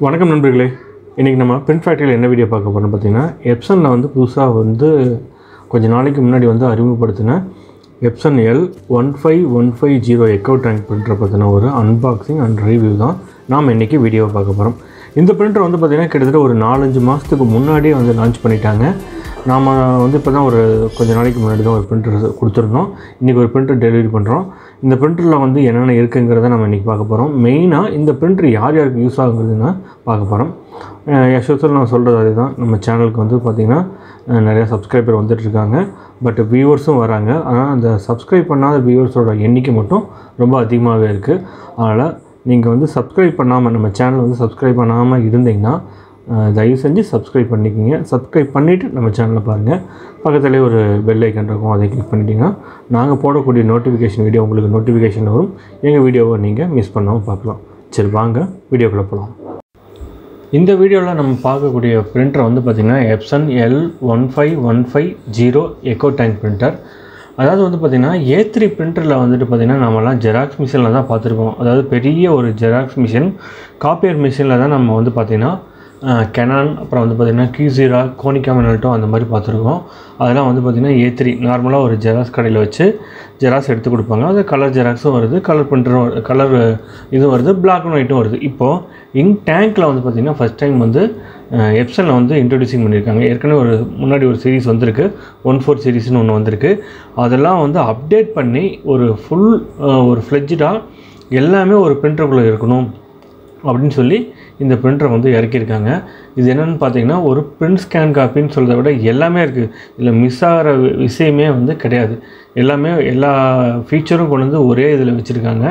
வணக்கம் நண்பர்களே. இன்றைக்கி நம்ம பிரிண்ட் ஃபேக்ட்ரியில் என்ன வீடியோ பார்க்க போகிறோம் பார்த்தீங்கன்னா எப்சனில் வந்து புதுசாக வந்து கொஞ்ச நாளைக்கு முன்னாடி வந்து அறிமுகப்படுத்தின Epson L one five one five zero eco tank பிரிண்டரை பற்றின ஒரு அன்பாக்சிங் அண்ட் ரிவ்யூ தான் நாம் இன்றைக்கி வீடியோவை பார்க்க போகிறோம் இந்த பிரிண்டர் வந்து பார்த்திங்கன்னா கிட்டத்தட்ட ஒரு நாலஞ்சு மாதத்துக்கு முன்னாடியே வந்து லான்ச் பண்ணிட்டாங்க. நாம் வந்து இப்போ தான் ஒரு கொஞ்ச நாளைக்கு முன்னாடி தான் ஒரு பிரிண்டர் கொடுத்துருந்தோம். இன்றைக்கி ஒரு பிரிண்டர் டெலிவரி பண்ணுறோம் இந்த பிரிண்டரில் வந்து என்னென்ன இருக்குங்கிறத நம்ம இன்றைக்கி பார்க்க போகிறோம் மெயினாக இந்த பிரிண்டர் யார் யாருக்கு யூஸ் ஆகுங்கிறதுனா பார்க்க போகிறோம் யசோத்தில் நான் சொல்கிறது அதுதான். நம்ம சேனலுக்கு வந்து பார்த்திங்கன்னா நிறையா சப்ஸ்கிரைபர் வந்துட்டுருக்காங்க பட் வியூவர்ஸும் வராங்க. ஆனால் அந்த சப்ஸ்கிரைப் பண்ணாத வியூவர்ஸோட எண்ணிக்கை மட்டும் ரொம்ப அதிகமாகவே இருக்குது அதனால் நீங்கள் வந்து சப்ஸ்கிரைப் பண்ணாமல் நம்ம சேனல் வந்து சப்ஸ்கிரைப் பண்ணாமல் இருந்தீங்கன்னா தயவு செஞ்சு சப்ஸ்கிரைப் பண்ணிக்கிங்க. சப்ஸ்கிரைப் பண்ணிவிட்டு நம்ம சேனலை பாருங்கள் பக்கத்துலேயே ஒரு பெல் ஐக்கன் இருக்கும் அதை கிளிக் பண்ணிட்டீங்கன்னா நாங்கள் போடக்கூடிய நோட்டிஃபிகேஷன் வீடியோ உங்களுக்கு நோட்டிஃபிகேஷன் வரும். எங்கள் வீடியோவை நீங்கள் மிஸ் பண்ணாமல் பார்க்கலாம். சரி வாங்க வீடியோக்குள்ளே போகலாம் இந்த வீடியோவில் நம்ம பார்க்கக்கூடிய பிரிண்டர் வந்து பார்த்திங்கன்னா Epson L one five one five zero eco tank printer அதாவது வந்து பார்த்திங்கன்னா ஏ த்ரீ பிரிண்டரில் வந்துட்டு பார்த்திங்கன்னா நம்மலாம் ஜெராக்ஸ் மிஷினில் தான் பார்த்துருக்கோம். அதாவது பெரிய ஒரு ஜெராக்ஸ் மிஷின் காப்பியர் மிஷினில் தான் நம்ம வந்து பார்த்திங்கன்னா கெனான் அப்புறம் வந்து பார்த்திங்கன்னா கியூசீரா கோனிகா மெனல்ட்டோ அந்த மாதிரி பார்த்துருக்கோம். அதெல்லாம் வந்து பார்த்திங்கன்னா ஏ த்ரீ நார்மலாக ஒரு ஜெராக்ஸ் கடையில் வச்சு ஜெராக்ஸ் எடுத்து கொடுப்பாங்க. அது கலர் ஜெராக்ஸும் வருது கலர் பிரிண்டரும் கலர் இதுவும் வருது பிளாக் அண்ட் ஒயிட்டும் வருது. இப்போது இங்க் டேங்க்கில் வந்து பார்த்திங்கன்னா ஃபஸ்ட் டைம் வந்து எப்சனில் வந்து இன்ட்ரடியூசிங் பண்ணியிருக்காங்க. ஏற்கனவே ஒரு முன்னாடி ஒரு சீரிஸ் வந்திருக்கு. ஒன் ஃபோர் சீரிஸ்னு ஒன்று வந்திருக்கு. அதெல்லாம் வந்து அப்டேட் பண்ணி ஒரு ஃபுல் ஒரு ஃப்ளெஜ்டாக எல்லாமே ஒரு பிரிண்டருக்குள்ளே இருக்கணும் அப்படின்னு சொல்லி இந்த பிரிண்டரை வந்து இறக்கியிருக்காங்க. இது என்னென்னு பார்த்தீங்கன்னா ஒரு பிரிண்ட் ஸ்கேன் காப்பின்னு சொல்கிறத விட எல்லாமே இருக்குது இதில் மிஸ் ஆகிற விஷயமே வந்து கிடையாது. எல்லாமே எல்லா ஃபீச்சரும் கொண்டு வந்து ஒரே இதில் வச்சுருக்காங்க.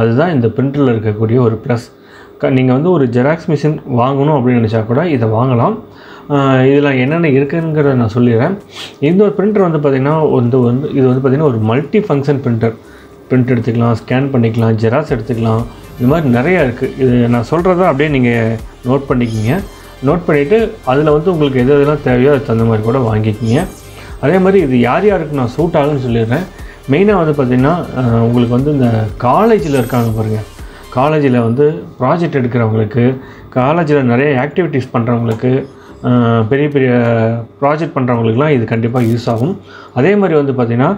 அதுதான் இந்த பிரிண்டரில் இருக்கக்கூடிய ஒரு ப்ளஸ் க நீங்கள் வந்து ஒரு ஜெராக்ஸ் மிஷின் வாங்கணும் அப்படின்னு நினச்சா கூட இதை வாங்கலாம். இதில் என்னென்ன இருக்குங்கிறத நான் சொல்லிடுறேன். இந்த ஒரு பிரிண்டர் வந்து பார்த்திங்கன்னா வந்து வந்து இது வந்து பார்த்திங்கன்னா ஒரு மல்டி ஃபங்க்ஷன் பிரிண்டர் பிரிண்ட் எடுத்துக்கலாம் ஸ்கேன் பண்ணிக்கலாம் ஜெராக்ஸ் எடுத்துக்கலாம். இது மாதிரி நிறையா இருக்குது இது நான் சொல்கிறத அப்படியே நீங்கள் நோட் பண்ணிக்கிங்க. நோட் பண்ணிவிட்டு அதில் வந்து உங்களுக்கு எது எதெல்லாம் தேவையோ அதுக்கு தகுந்த மாதிரி கூட வாங்கிக்கிங்க. அதே மாதிரி இது யார் யாருக்கு நான் சூட் ஆகுன்னு சொல்லிடுறேன். மெயினாக வந்து பார்த்திங்கன்னா உங்களுக்கு வந்து இந்த காலேஜில் இருக்காங்க பாருங்கள் காலேஜில் வந்து ப்ராஜெக்ட் எடுக்கிறவங்களுக்கு காலேஜில் நிறைய ஆக்டிவிட்டீஸ் பண்ணுறவங்களுக்கு பெரிய பெரிய ப்ராஜெக்ட் பண்ணுறவங்களுக்குலாம் இது கண்டிப்பாக யூஸ் ஆகும். அதே மாதிரி வந்து பார்த்திங்கன்னா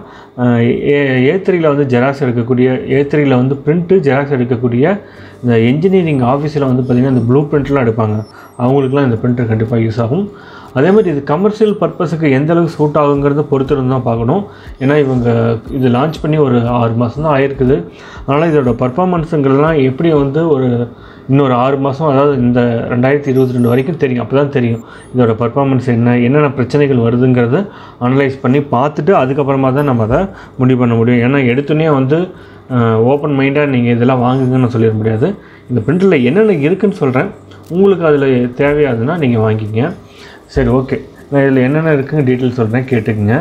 ஏ த்ரீயில் வந்து ஜெராக்ஸ் எடுக்கக்கூடிய ஏ த்ரீயில் வந்து பிரிண்ட்டு ஜெராக்ஸ் எடுக்கக்கூடிய இந்த இன்ஜினியரிங் ஆஃபீஸில் வந்து பார்த்திங்கன்னா இந்த ப்ளூ பிரிண்ட்லாம் எடுப்பாங்க. அவங்களுக்குலாம் இந்த பிரிண்டர் கண்டிப்பாக யூஸ் ஆகும். அதே மாதிரி இது கமர்ஷியல் பர்பஸுக்கு எந்த அளவுக்கு சூட் ஆகுங்கிறத பொறுத்து தான் பார்க்கணும். ஏன்னா இவங்க இது லான்ச் பண்ணி ஒரு ஆறு மாதம் தான் ஆயிருக்குது. அதனால் இதோட பர்ஃபார்மன்ஸுங்கிறதுலாம் எப்படி வந்து ஒரு இன்னொரு ஆறு மாதம் அதாவது இந்த ரெண்டாயிரத்தி இருபத்தி ரெண்டு வரைக்கும் தெரியும். அப்போ தான் தெரியும் இதோட பர்ஃபார்மன்ஸ் என்ன என்னென்ன பிரச்சனைகள் வருதுங்கிறத அனலைஸ் பண்ணி பார்த்துட்டு அதுக்கப்புறமா தான் நம்ம அதை முடிவு பண்ண முடியும். ஏன்னா எடுத்துனே வந்து ஓப்பன் மைண்டாக நீங்கள் இதெல்லாம் வாங்குங்கன்னு சொல்லிட முடியாது. இந்த பிரிண்டரில் என்னென்ன இருக்குதுன்னு சொல்கிறேன் உங்களுக்கு அதில் தேவையாதுன்னா நீங்கள் வாங்கிக்கங்க. சரி ஓகே நான் இதில் என்னென்ன இருக்குதுன்னு டீட்டெயில் சொல்கிறேன் கேட்டுக்குங்க.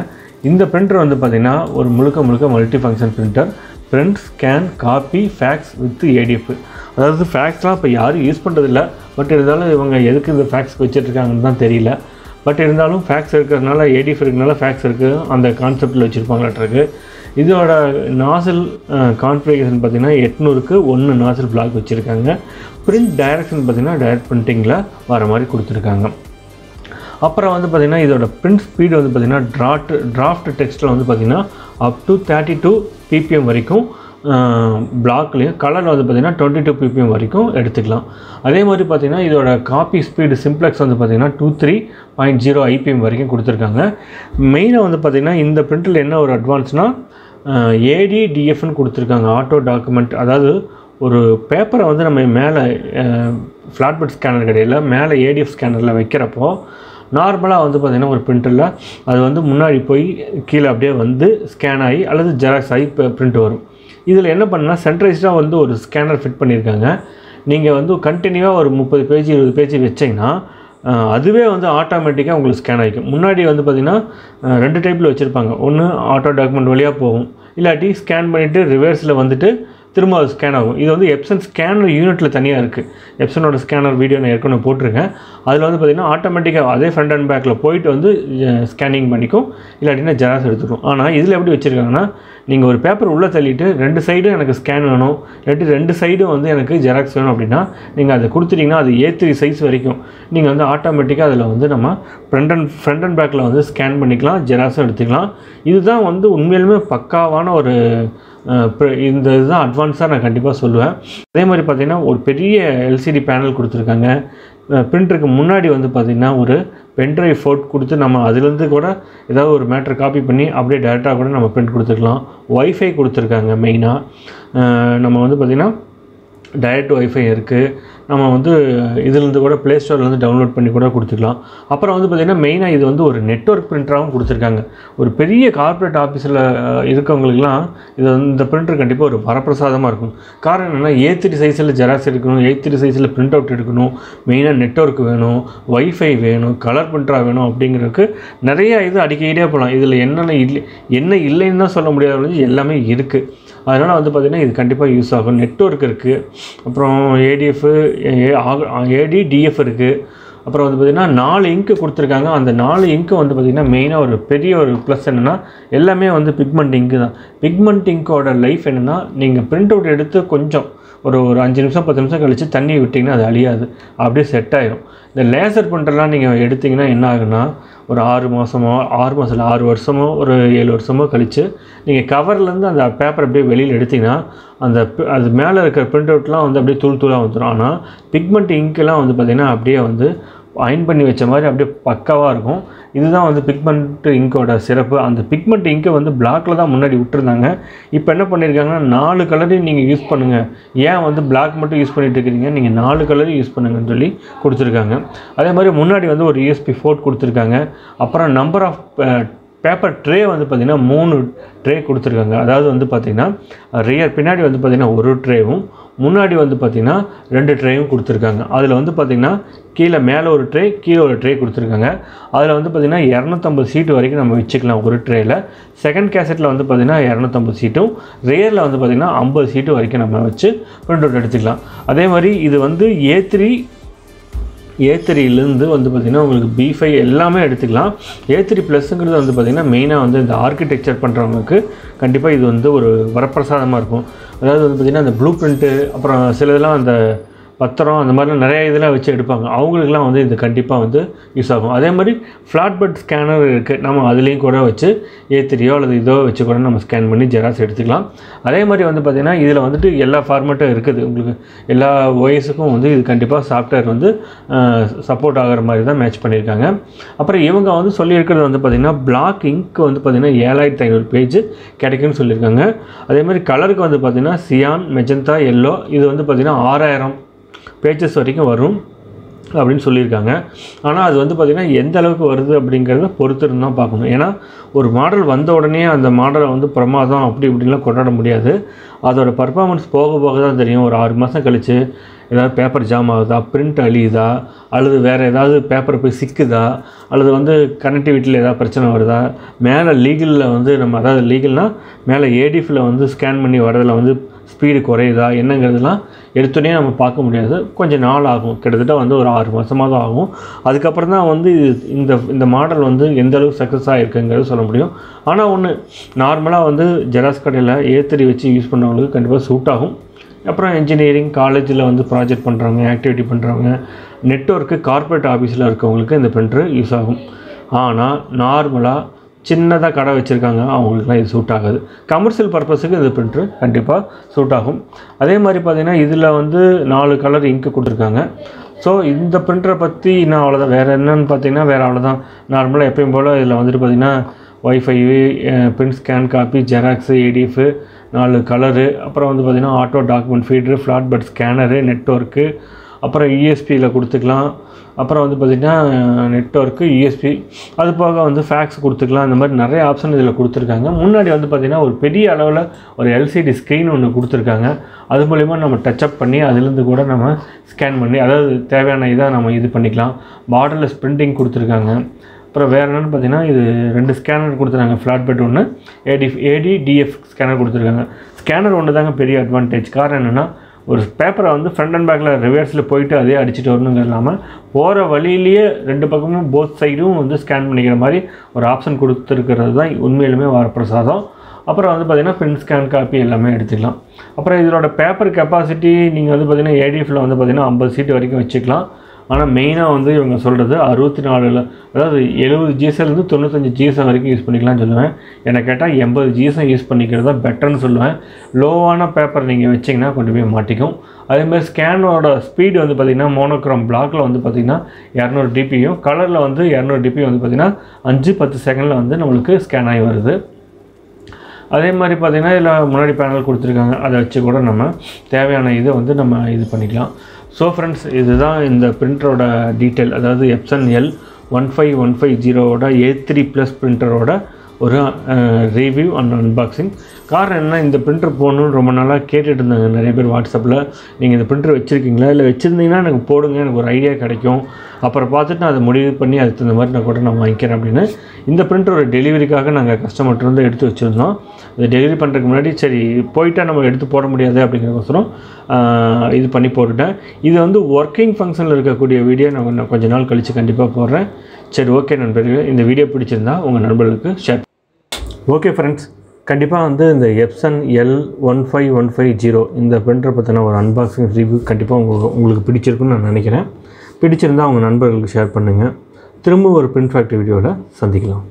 இந்த பிரிண்டர் வந்து பார்த்திங்கன்னா ஒரு முழுக்க முழுக்க multi function printer print scan copy fax with ADF அதாவது ஃபேக்ஸ்லாம் இப்போ யாரும் யூஸ் பண்ணுறதில்ல பட் இருந்தாலும் இவங்க எதுக்கு இந்த ஃபேக்ஸ் வச்சுட்ருக்காங்கன்னு தான் தெரியல. பட் இருந்தாலும் ஃபேக்ஸ் இருக்கிறதுனால ஏடிஎஃப் இருக்கிறதுனால ஃபேக்ஸ் இருக்குது அந்த கான்செப்டில் வச்சுருப்பாங்களாட்டிருக்கு இதோட நாசல் கான்ஃபிகரேஷன் பார்த்தீங்கன்னா எட்நூறுக்கு ஒன்று நாசில் பிளாக் வச்சுருக்காங்க. பிரிண்ட் டைரக்ஷன் பார்த்தீங்கன்னா டைரக்ட் பிரிண்டிங்கில் வர மாதிரி கொடுத்துருக்காங்க. அப்புறம் வந்து பார்த்திங்கன்னா இதோட பிரிண்ட் ஸ்பீடு வந்து பார்த்திங்கன்னா ட்ராஃப்ட் டிராஃப்ட் டெக்ஸ்ட்டில் வந்து பார்த்திங்கன்னா up to thirty two PPM வரைக்கும் பிளாக்லேயும் கலர் வந்து பார்த்திங்கன்னா டுவெண்ட்டி டூ பிபிஎம் வரைக்கும் எடுத்துக்கலாம். அதே மாதிரி பார்த்திங்கன்னா இதோட காப்பி ஸ்பீடு சிம்ப்ளெக்ஸ் வந்து பார்த்திங்கன்னா two three point zero IPM வரைக்கும் கொடுத்துருக்காங்க. மெயினாக வந்து பார்த்திங்கன்னா இந்த பிரிண்டில் என்ன ஒரு அட்வான்ஸ்னால் ஏடிடிஎஃப்னு கொடுத்துருக்காங்க. ஆட்டோ டாக்குமெண்ட் அதாவது ஒரு பேப்பரை வந்து நம்ம மேலே ஃப்ளாட்பெட் ஸ்கேனர் கிடையாது மேலே ஏடிஎஃப் ஸ்கேனரில் வைக்கிறப்போ நார்மலாக வந்து பார்த்திங்கன்னா ஒரு பிரிண்டரில் அது வந்து முன்னாடி போய் கீழே அப்படியே வந்து ஸ்கேன் ஆகி அல்லது ஜெராக்ஸ் ஆகி பிரிண்ட் வரும். இதில் என்ன பண்ணால் சென்ட்ரைஸ்டாக வந்து ஒரு ஸ்கேனர் ஃபிட் பண்ணியிருக்காங்க நீங்கள் வந்து கண்டினியூவாக ஒரு முப்பது பேஜ் இருபது பேஜ் வச்சிங்கன்னா அதுவே வந்து ஆட்டோமேட்டிக்காக உங்களுக்கு ஸ்கேன் ஆகிக்கும் முன்னாடி வந்து பார்த்திங்கன்னா ரெண்டு டைப்பில் வச்சுருப்பாங்க. ஒன்று ஆட்டோ டாக்குமெண்ட் வழியாக போகும். இல்லாட்டி ஸ்கேன் பண்ணிவிட்டு ரிவர்ஸில் வந்துட்டு திரும்ப அது ஸ்கேன் ஆகும். இது வந்து எப்சன் ஸ்கேனர் யூனிட்டில் தனியாக இருக்குது எப்சனோட ஸ்கேனர் வீடியோ நான் ஏற்கனவே போட்டிருக்கேன். அதில் வந்து பார்த்திங்கன்னா ஆட்டோமேட்டிக்காக அதே ஃப்ரண்ட் அண்ட் பேக்கில் போயிட்டு வந்து ஸ்கேனிங் பண்ணிக்கும். இல்லாட்டினா ஜெராக்ஸ் எடுத்துக்கும். ஆனால் இதில் எப்படி வச்சுருக்காங்கன்னா நீங்கள் ஒரு பேப்பர் உள்ளே தள்ளிட்டு ரெண்டு சைடும் எனக்கு ஸ்கேன் வேணும். இல்லாட்டி ரெண்டு சைடும் வந்து எனக்கு ஜெராக்ஸ் வேணும் அப்படின்னா நீங்கள் அதை கொடுத்துட்டிங்கன்னா அது ஏ த்ரீ சைஸ் வரைக்கும். நீங்கள் வந்து ஆட்டோமேட்டிக்காக அதில் வந்து நம்ம ஃப்ரண்ட் அண்ட் ஃப்ரண்ட் அண்ட் பேக்கில் வந்து ஸ்கேன் பண்ணிக்கலாம் ஜெராக்ஸும் எடுத்துக்கலாம். இதுதான் வந்து உண்மையிலுமே பக்காவான ஒரு இந்த இதுதான் அட்வான்ஸாக நான் கண்டிப்பாக சொல்லுவேன். அதே மாதிரி பார்த்திங்கன்னா ஒரு பெரிய எல்சிடி பேனல் கொடுத்துருக்காங்க. பிரிண்டருக்கு முன்னாடி வந்து பார்த்திங்கன்னா ஒரு பென்ட்ரைவ் ஃபோர்ட் கொடுத்து நம்ம அதுலேருந்து கூட ஏதாவது ஒரு மேட்ரு காப்பி பண்ணி அப்படியே டேரெக்டாக கூட நம்ம பிரிண்ட் கொடுத்துருக்கலாம் ஒய்ஃபை கொடுத்துருக்காங்க மெயினாக நம்ம வந்து பார்த்திங்கன்னா டைரக்ட் ஒய்ஃபை இருக்குது நம்ம வந்து இதுலேருந்து கூட ப்ளே ஸ்டோர்லேருந்து டவுன்லோட் பண்ணி கூட கொடுத்துக்கலாம். அப்புறம் வந்து பார்த்திங்கன்னா மெயினாக இது வந்து ஒரு நெட்ஒர்க் பிரிண்டராகவும் கொடுத்துருக்காங்க. ஒரு பெரிய கார்ப்பரேட் ஆஃபீஸில் இருக்கவங்களுக்குலாம் இது வந்து இந்த பிரிண்டர் கண்டிப்பாக ஒரு வரப்பிரசாதமாக இருக்கும். காரணம் என்னென்னா ஏ த்ரீ சைஸில் ஜெராக்ஸ் எடுக்கணும் ஏ த்ரீ சைஸில் பிரிண்ட் அவுட் எடுக்கணும் மெயினாக நெட்ஒர்க் வேணும் ஒய்ஃபை வேணும் கலர் பிரிண்டராக வேணும் அப்படிங்கிறதுக்கு நிறைய இது அடிக்கடியே போகலாம் இதில் என்னென்ன இல்லை என்ன இல்லைன்னு தான் சொல்ல முடியாது எல்லாமே இருக்குது அதனால் வந்து பார்த்திங்கன்னா இது கண்டிப்பாக யூஸ் ஆகும். நெட்ஒர்க் இருக்குது அப்புறம் ஏடிஎஃப் ஏடி டிஎஃப் இருக்குது அப்புறம் வந்து பார்த்திங்கன்னா நாலு இங்க்கு கொடுத்துருக்காங்க. அந்த நாலு இங்க்கு வந்து பார்த்திங்கன்னா மெயினாக ஒரு பெரிய ஒரு ப்ளஸ் என்னென்னா எல்லாமே வந்து பிக்மெண்ட் இங்கு தான். பிக்மெண்ட் இங்கோட லைஃப் என்னென்னா நீங்கள் பிரிண்ட் அவுட் எடுத்து கொஞ்சம் ஒரு ஒரு அஞ்சு நிமிஷம் பத்து நிமிஷம் கழித்து தண்ணி விட்டிங்கன்னா அது அழியாது. அப்படியே செட் ஆகிடும் இந்த லேசர் பண்ணுறலாம் நீங்கள் எடுத்திங்கன்னா என்ன ஆகுனா ஒரு ஆறு மாதமோ ஆறு மாதம் இல்லை ஆறு வருஷமோ ஒரு ஏழு வருஷமோ கழித்து நீங்கள் கவர்லேருந்து அந்த பேப்பர் அப்படியே வெளியில் எடுத்தீங்கன்னா அந்த அது மேலே இருக்கிற பிரிண்ட் அவுட்லாம் வந்து அப்படியே தூள் தூளாக வந்துடும் ஆனால் பிக்மெண்ட் இங்கெல்லாம் வந்து பார்த்திங்கன்னா அப்படியே வந்து அயன் பண்ணி வச்ச மாதிரி அப்படியே பக்காவாக இருக்கும். இதுதான் வந்து பிக்மெண்ட் இங்கோட சிறப்பு. அந்த பிக்மெண்ட் இங்கை வந்து பிளாக்கில் தான் முன்னாடி விட்டுருந்தாங்க. இப்போ என்ன பண்ணியிருக்காங்கன்னா நாலு கலரையும் நீங்கள் யூஸ் பண்ணுங்கள் ஏன் வந்து பிளாக் மட்டும் யூஸ் பண்ணிட்டு இருக்கிறீங்க? நீங்கள் நாலு கலரையும் யூஸ் பண்ணுங்கன்னு சொல்லி கொடுத்துருக்காங்க. அதே மாதிரி முன்னாடி வந்து ஒரு யூஎஸ்பி ஃபோர்ட் கொடுத்துருக்காங்க. அப்புறம் நம்பர் ஆஃப் பேப்பர் ட்ரே வந்து பார்த்திங்கன்னா மூணு ட்ரே கொடுத்துருக்காங்க. அதாவது வந்து பார்த்திங்கன்னா ரியர் பின்னாடி வந்து பார்த்திங்கன்னா ஒரு ட்ரேவும் முன்னாடி வந்து பார்த்திங்கன்னா ரெண்டு ட்ரேயும் கொடுத்துருக்காங்க. அதில் வந்து பார்த்திங்கன்னா கீழே மேலே ஒரு ட்ரே கீழே ஒரு ட்ரே கொடுத்துருக்காங்க. அதில் வந்து பார்த்திங்கன்னா இரநூத்தம்பது சீட்டு வரைக்கும் நம்ம வச்சுக்கலாம் ஒரு ட்ரேயில் செகண்ட் கேசட்டில் வந்து பார்த்திங்கன்னா இரநூத்தம்பது சீட்டும் ரேரில் வந்து பார்த்திங்கன்னா ஐம்பது சீட்டு வரைக்கும் நம்ம வச்சு பிரிண்ட் அவுட் எடுத்துக்கலாம். அதே மாதிரி இது வந்து ஏ த்ரீ ஏ த்ரீலேருந்து வந்து பார்த்திங்கன்னா உங்களுக்கு பி ஃபைவ் எல்லாமே எடுத்துக்கலாம். ஏ த்ரீ ப்ளஸ்ஸுங்கிறது வந்து பார்த்திங்கன்னா மெயினாக வந்து இந்த ஆர்கிடெக்சர் பண்ணுறவங்களுக்கு கண்டிப்பாக இது வந்து ஒரு வரப்பிரசாதமாக இருக்கும். அதாவது வந்து பார்த்திங்கன்னா அந்த ப்ளூ பிரிண்ட்டு அப்புறம் சிலதெல்லாம் அந்த பத்திரம் அந்த மாதிரிலாம் நிறைய இதெல்லாம் வச்சு எடுப்பாங்க. அவங்களுக்குலாம் வந்து இது கண்டிப்பாக வந்து யூஸ் ஆகும். அதே மாதிரி ஃப்ளாட் பட் ஸ்கேனர் இருக்குது நம்ம அதுலேயும் கூட வச்சு ஏ த்ரீயோ அல்லது இதோ வச்சு கூட நம்ம ஸ்கேன் பண்ணி ஜெராக்ஸ் எடுத்துக்கலாம். அதே மாதிரி வந்து பார்த்திங்கன்னா இதில் வந்துட்டு எல்லா ஃபார்மேட்டும் இருக்குது. உங்களுக்கு எல்லா ஓஎஸுக்கும் வந்து இது கண்டிப்பாக சாஃப்ட்வேர் வந்து சப்போர்ட் ஆகிற மாதிரி தான் மேட்ச் பண்ணியிருக்காங்க. அப்புறம் இவங்க வந்து சொல்லியிருக்கிறது வந்து பார்த்திங்கன்னா பிளாக் இங்க் வந்து பார்த்திங்கன்னா ஏழாயிரத்தி ஐநூறு பேஜ் கிடைக்கும்னு சொல்லியிருக்காங்க. அதே மாதிரி கலருக்கு வந்து பார்த்திங்கன்னா சியான் மெஜந்தா எல்லோ இது வந்து பார்த்திங்கன்னா ஆறாயிரம் பேஜஸ் வரைக்கும் வரும் அப்படின்னு சொல்லியிருக்காங்க. ஆனால் அது வந்து பார்த்திங்கன்னா எந்த அளவுக்கு வருது அப்படிங்கிறத பொறுத்து இருந்தால் தான் பார்க்கணும். ஏன்னா ஒரு மாடல் வந்த உடனே அந்த மாடலை வந்து பிரமாதம் அப்படி இப்படின்லாம் கொண்டாட முடியாது. அதோட பர்ஃபாமன்ஸ் போக போக தான் தெரியும். ஒரு ஆறு மாதம் கழித்து ஏதாவது பேப்பர் ஜாம் ஆகுதா பிரிண்ட் அழியுதா அல்லது வேறு ஏதாவது பேப்பர் போய் சிக்குதா அல்லது வந்து கனெக்டிவிட்டியில் ஏதாவது பிரச்சனை வருதா மேலே லீகலில் வந்து நம்ம அதாவது லீகல்னால் மேலே ஏடிஎஃப்பில் வந்து ஸ்கேன் பண்ணி வரதில் வந்து ஸ்பீடு குறையுதா என்னங்கிறதுலாம் எடுத்தோடனே நம்ம பார்க்க முடியாது. கொஞ்சம் நாள் ஆகும். கிட்டத்தட்ட வந்து ஒரு ஆறு மாதமாக தான் ஆகும். அதுக்கப்புறம் தான் வந்து இந்த இந்த மாடல் வந்து எந்த அளவுக்கு சக்ஸஸ் ஆகிருக்குங்கிறது சொல்ல முடியும். ஆனால் ஒன்று நார்மலாக வந்து ஜெராக்ஸ் கடையில் ஏத்தறி வச்சு யூஸ் பண்ணவங்களுக்கு கண்டிப்பாக சூட் ஆகும். அப்புறம் இன்ஜினியரிங் காலேஜில் வந்து ப்ராஜெக்ட் பண்ணுறவங்க ஆக்டிவிட்டி பண்ணுறவங்க நெட்ஒர்க்கு கார்ப்பரேட் ஆஃபீஸில் இருக்கவங்களுக்கு இந்த பிரிண்டர் யூஸ் ஆகும். ஆனால் நார்மலாக சின்னதாக கடை வச்சுருக்காங்க. அவங்களுக்குலாம் இது சூட் ஆகாது. கமர்ஷியல் பர்பஸுக்கு இது பிரிண்ட்ரு கண்டிப்பாக சூட் ஆகும். அதே மாதிரி பார்த்திங்கன்னா இதில் வந்து நாலு கலர் இங்கு கொடுத்துருக்காங்க. ஸோ இந்த பிரிண்டரை பற்றி இன்னும் அவ்வளோதான் வேறு என்னன்னு பார்த்தீங்கன்னா வேறு அவ்வளோதான் நார்மலாக எப்பயும் போல் இதில் வந்துட்டு பார்த்திங்கன்னா wifi print scan copy xerox ADF நாலு கலரு அப்புறம் வந்து பார்த்திங்கன்னா auto document feeder flatbed scanner network அப்புறம் யூஎஸ்பியில் கொடுத்துக்கலாம். அப்புறம் வந்து பார்த்திங்கன்னா நெட்ஒர்க்கு யூஎஸ்பி அது போக வந்து ஃபேக்ஸ் கொடுத்துக்கலாம். இந்த மாதிரி நிறைய ஆப்ஷன் இதில் கொடுத்துருக்காங்க. முன்னாடி வந்து பார்த்திங்கன்னா ஒரு பெரிய அளவில் ஒரு எல்சிடி ஸ்க்ரீன் ஒன்று கொடுத்துருக்காங்க. அது மூலிமா நம்ம டச்சப் பண்ணி அதுலேருந்து கூட நம்ம ஸ்கேன் பண்ணி அதாவது தேவையான இதாக நம்ம இது பண்ணிக்கலாம். பார்டர்லெஸ் பிரிண்டிங் கொடுத்துருக்காங்க. அப்புறம் வேறு என்னென்னு பார்த்தீங்கன்னா இது ரெண்டு ஸ்கேனர் கொடுத்துருக்காங்க. ஃப்ளாட் பெட் ஒன்று ஏடி ஏடி டிஎஃப் ஸ்கேனர் கொடுத்துருக்காங்க. ஸ்கேனர் ஒன்று தாங்க பெரிய அட்வான்டேஜ் காரணம் என்னென்னா ஒரு பேப்பரை வந்து ஃப்ரண்ட் அண்ட் பேக்கில் ரிவர்ஸில் போயிட்டு அதே அடிச்சுட்டு வரணுங்கிறது இல்லாமல் போகிற வழியிலேயே ரெண்டு பக்கமும் போத் சைடும் வந்து ஸ்கேன் பண்ணிக்கிற மாதிரி ஒரு ஆப்ஷன் கொடுத்துருக்கிறது தான் உண்மையிலுமே வரப்பிரசாதம். அப்புறம் வந்து பார்த்திங்கன்னா பிரிண்ட் ஸ்கேன் காப்பி எல்லாமே எடுத்துக்கலாம். அப்புறம் இதோட பேப்பர் கெப்பாசிட்டி நீங்கள் வந்து பார்த்திங்கன்னா ஏடிஎஃபில் வந்து பார்த்திங்கன்னா ஐம்பது சீட்டு வரைக்கும் வச்சுக்கலாம். ஆனால் மெயினாக வந்து இவங்க சொல்கிறது அறுபத்தி நாலில் அதாவது எழுபது ஜிஎஸ்எல்லேருந்து தொண்ணூத்தஞ்சு ஜிஎஸ்எம் வரைக்கும் யூஸ் பண்ணிக்கலாம்னு சொல்லுவேன். என்னை கேட்டால் எண்பது ஜிஎஸ்எம் யூஸ் பண்ணிக்கிறது தான் பெட்டர்னு சொல்லுவேன். லோவான பேப்பர் நீங்கள் வச்சிங்கன்னா கொண்டு போய் மாட்டிக்கும். அதேமாதிரி ஸ்கேனோட ஸ்பீடு வந்து பார்த்திங்கன்னா மோனோக்ரோம் பிளாக்கில் வந்து பார்த்திங்கன்னா இரநூறு டிபியும் கலரில் வந்து இரநூறு டிபி வந்து பார்த்திங்கன்னா அஞ்சு பத்து செகண்டில் வந்து நம்மளுக்கு ஸ்கேன் ஆகி வருது. அதே மாதிரி பார்த்திங்கன்னா இதில் முன்னாடி பேனல் கொடுத்துருக்காங்க. அதை வச்சு கூட நம்ம தேவையான இதை வந்து நம்ம இது பண்ணிக்கலாம். ஸோ ஃப்ரெண்ட்ஸ் இதுதான் இந்த பிரிண்டரோட டீட்டெயில் அதாவது Epson L one five one five ஜீரோவோட A three plus பிரிண்டரோட ஒரு ரிவ்யூ அண்ட் அன்பாக்சிங் காரணம் என்ன? இந்த பிரிண்டர் போகணும்னு ரொம்ப நாளாக கேட்டுட்டு இருந்தாங்க. நிறைய பேர் வாட்ஸ்அப்பில் நீங்கள் இந்த பிரிண்டர் வச்சுருக்கீங்களா? இல்லை வச்சுருந்தீங்கன்னா எனக்கு போடுங்க. எனக்கு ஒரு ஐடியா கிடைக்கும். அப்புறம் பார்த்துட்டு நான் அதை முடிவு பண்ணி அதுக்கு தகுந்த மாதிரி நான் கூட நான் வாங்கிக்கிறேன் அப்படின்னு. இந்த பிரிண்டரோட டெலிவரிக்காக நாங்கள் கஸ்டமர்கிட்ட இருந்து எடுத்து வச்சுருந்தோம். இது டெலிவரி பண்ணுறதுக்கு முன்னாடி சரி போயிட்டால் நம்ம எடுத்து போட முடியாது அப்படிங்கிறக்கோசரம் இது பண்ணி போட்டுட்டேன். இது வந்து ஒர்க்கிங் ஃபங்க்ஷனில் இருக்கக்கூடிய வீடியோ நான் கொஞ்சம் கொஞ்ச நாள் கழித்து கண்டிப்பாக போடுறேன். சரி ஓகே நண்பர்களே. இந்த வீடியோ பிடிச்சிருந்தா உங்கள் நண்பர்களுக்கு ஷேர் ஓகே ஃப்ரெண்ட்ஸ் கண்டிப்பாக வந்து இந்த Epson L one five one five zero இந்த பிரிண்டரை பற்றின ஒரு அன்பாக்சிங் ரிவ்யூ கண்டிப்பாக உங்களுக்கு உங்களுக்கு பிடிச்சிருக்குன்னு நான் நினைக்கிறேன். பிடிச்சிருந்தா உங்கள் நண்பர்களுக்கு ஷேர் பண்ணுங்கள் திரும்ப ஒரு பிரிண்ட் ஃபேக்ட்ரி வீடியோவில் சந்திக்கலாம்.